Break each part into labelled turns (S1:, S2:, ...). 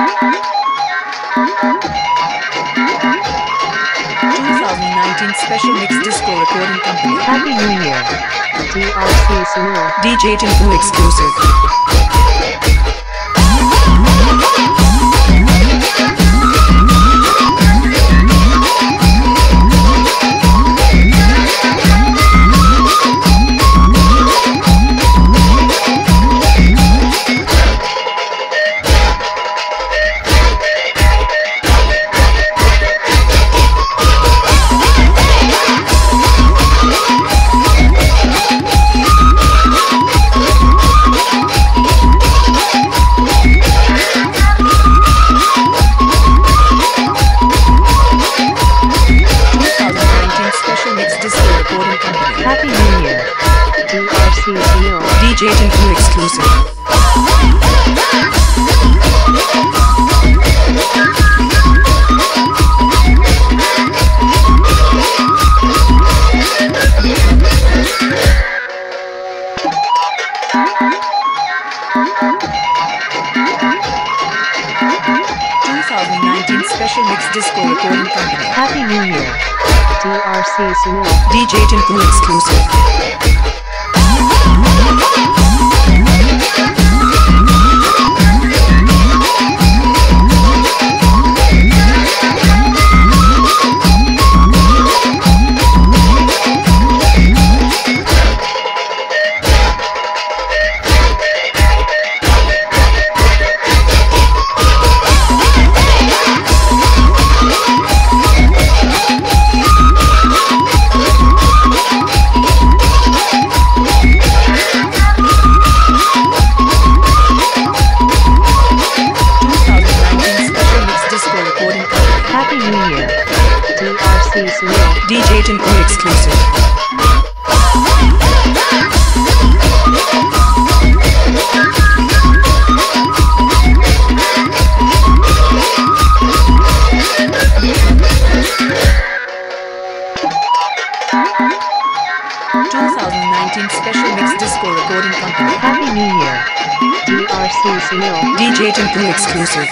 S1: 2019 Special Mix Disco Recording Company.
S2: Happy New Year. DRC Sunil.
S1: DJ Tinku exclusive. Tinku exclusive. Two thousand nineteen Special Mix Disco Recording Company.
S2: Happy New Year. DRC Sunil.
S1: DJ Tinku exclusive.
S2: New Year. DRC Sunil.
S1: DJ Tinku exclusive. Two thousand nineteen Special Mix Disco Recording
S2: Happy New Year. DRC Sunil.
S1: DJ Tinku exclusive.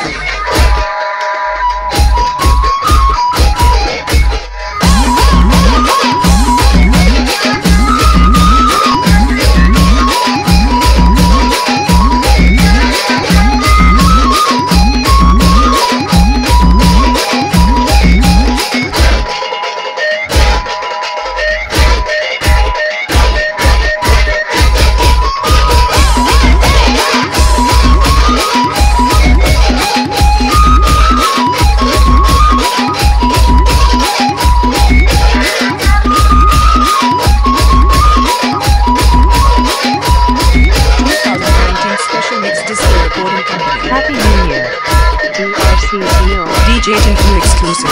S2: Sunil.
S1: Exclusive.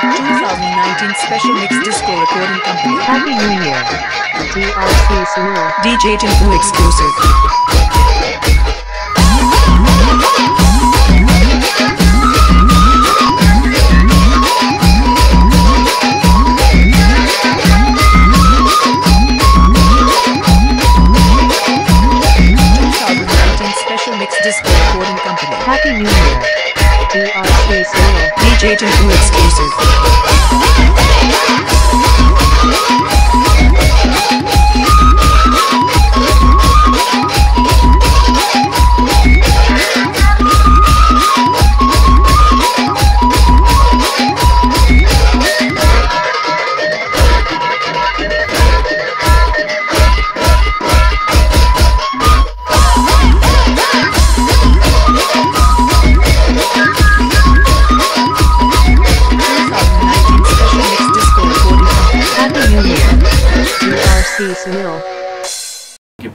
S1: Two thousand nineteen Special Mix Disco Recording Company.
S2: Happy New Year.
S1: DJ Tinku exclusive.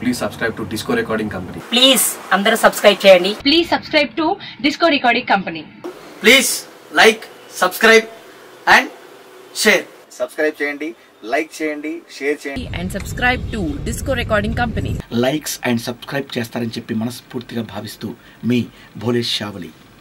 S3: Please subscribe to Disco Recording Company
S4: please అందరూ subscribe చేయండి.
S5: Please subscribe to Disco Recording Company.
S6: Please like subscribe and share
S7: subscribe చేయండి
S8: like చేయండి share చేయండి.
S7: And subscribe to Disco Recording Company.
S9: Likes and subscribe చేస్తారని చెప్పి మనస్ఫూర్తిగా భావిస్తూ మీ భోలేష్ షావలి.